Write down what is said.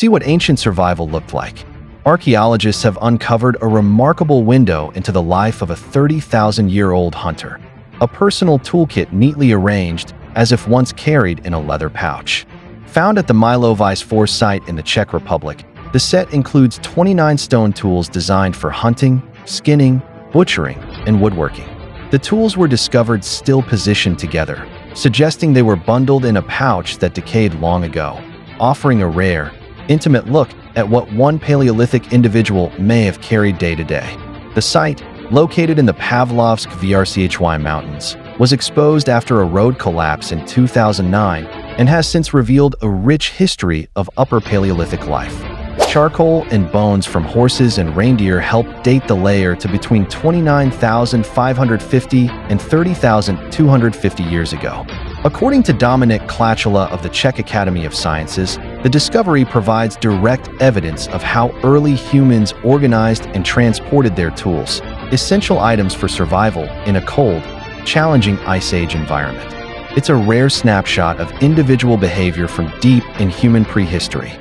See what ancient survival looked like. Archaeologists have uncovered a remarkable window into the life of a 30,000-year-old hunter. A personal toolkit neatly arranged as if once carried in a leather pouch. Found at the Milovice 4 site in the Czech Republic, the set includes 29 stone tools designed for hunting, skinning, butchering, and woodworking. The tools were discovered still positioned together, suggesting they were bundled in a pouch that decayed long ago, offering a rare, intimate look at what one Paleolithic individual may have carried day to day. The site, located in the Pavlovské vrchy Mountains, was exposed after a road collapse in 2009 and has since revealed a rich history of Upper Paleolithic life. Charcoal and bones from horses and reindeer help date the layer to between 29,550 and 30,250 years ago. According to Dominik Chlachula of the Czech Academy of Sciences, the discovery provides direct evidence of how early humans organized and transported their tools, essential items for survival in a cold, challenging Ice Age environment. It's a rare snapshot of individual behavior from deep in human prehistory.